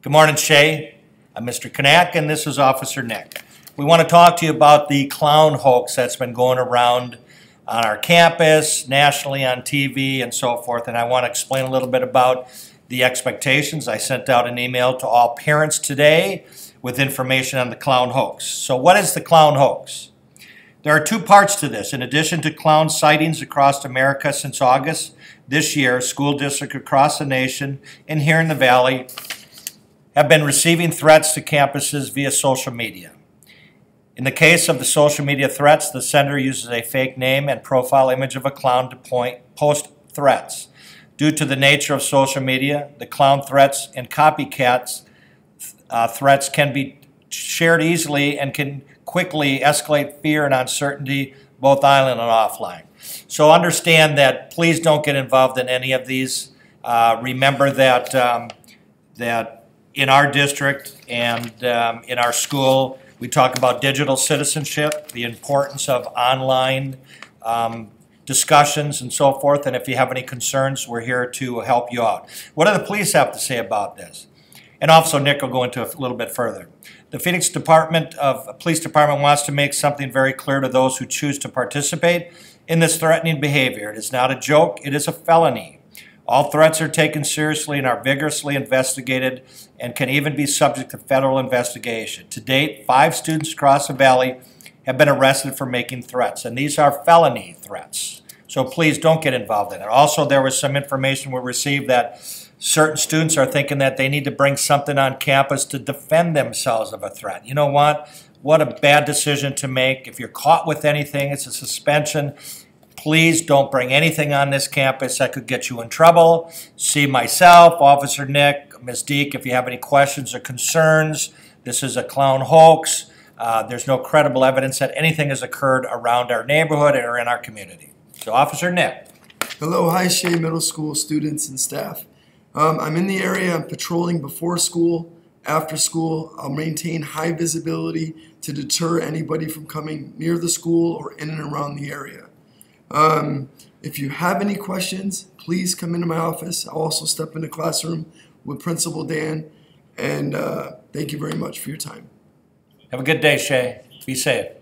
Good morning, Shea. I'm Mr. Knack, and this is Officer Nick. We want to talk to you about the clown hoax that's been going around on our campus, nationally on TV, and so forth. And I want to explain a little bit about the expectations. I sent out an email to all parents today with information on the clown hoax. So, what is the clown hoax? There are two parts to this. In addition to clown sightings across America since August this year, school districts across the nation and here in the Valley have been receiving threats to campuses via social media. In the case of the social media threats, the sender uses a fake name and profile image of a clown to point, post threats. Due to the nature of social media, the clown threats and copycats uh, threats can be shared easily and can quickly escalate fear and uncertainty both online and offline. So understand that please don't get involved in any of these. Uh, remember that um, that in our district and um, in our school, we talk about digital citizenship, the importance of online um, discussions and so forth. And if you have any concerns, we're here to help you out. What do the police have to say about this? And also, Nick will go into a little bit further. The Phoenix Department of Police Department wants to make something very clear to those who choose to participate in this threatening behavior. It is not a joke, it is a felony. All threats are taken seriously and are vigorously investigated and can even be subject to federal investigation. To date, five students across the valley have been arrested for making threats, and these are felony threats. So please don't get involved in it. Also, there was some information we received that certain students are thinking that they need to bring something on campus to defend themselves of a threat. You know what? What a bad decision to make. If you're caught with anything, it's a suspension. Please don't bring anything on this campus that could get you in trouble. See myself, Officer Nick, Ms. Deek, if you have any questions or concerns. This is a clown hoax. Uh, there's no credible evidence that anything has occurred around our neighborhood or in our community. So, Officer Nick. Hello, High Shea Middle School students and staff. Um, I'm in the area, I'm patrolling before school, after school. I'll maintain high visibility to deter anybody from coming near the school or in and around the area. Um, if you have any questions, please come into my office. I'll also step into classroom with Principal Dan. And uh, thank you very much for your time. Have a good day, Shea. Be safe.